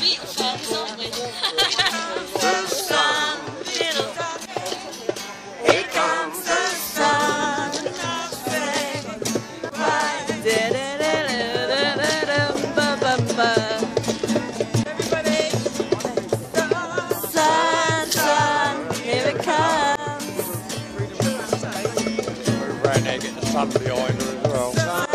beat fans, aren't we? The sun, here comes the sun. Sun, sun, here it comes. We're around there getting the sun behind